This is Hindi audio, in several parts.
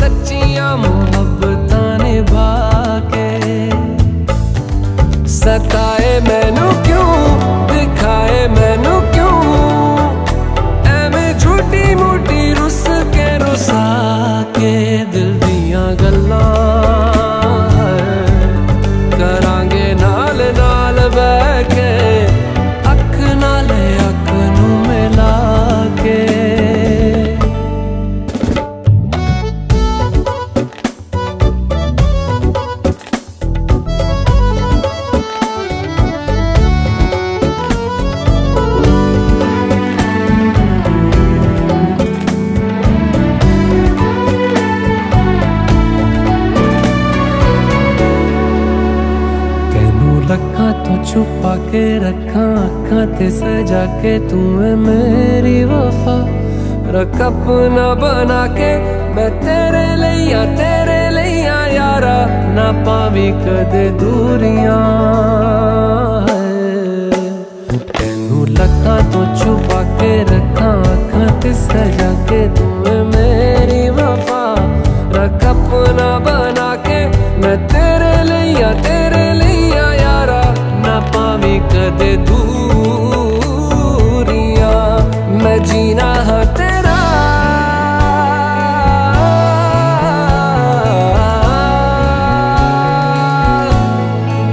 सच्चियाँ मोहब्बत निभा के सताए मैनू क्यों धक्का तो छुपा के रखा अखा ते सजा के तू है मेरी वफा। रख अपना बना के मैं तेरे लिया तेरे लिया यारा। ना पावी कद दूरियाँ लखा तो छुपा के रखा अखा ते सजा के तू मेरी वफा। रख अपना बना कदे दूरिया, मैं जीना है तेरा।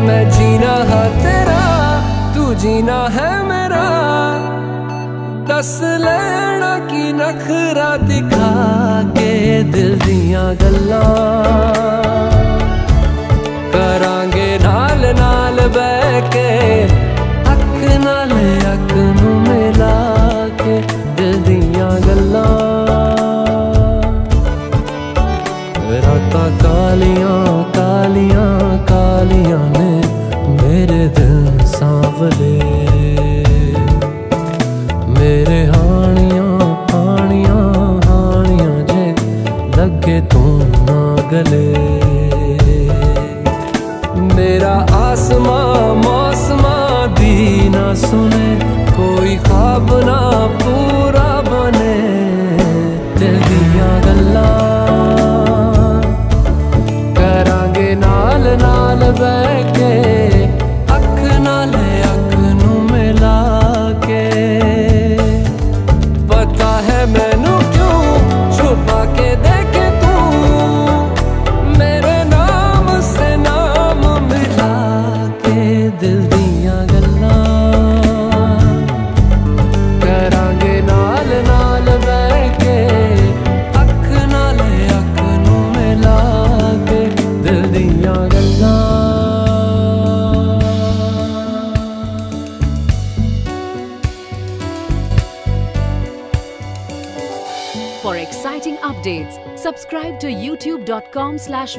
मैं जीना है तेरा, तू जीना है मेरा। दस लेना की नखरा दिखा के दिल दिया गल्ला। मेरा आसमां मौसमा दी ना सुने कोई ख्वाब ना पूरा For exciting updates, subscribe to youtube.com slash.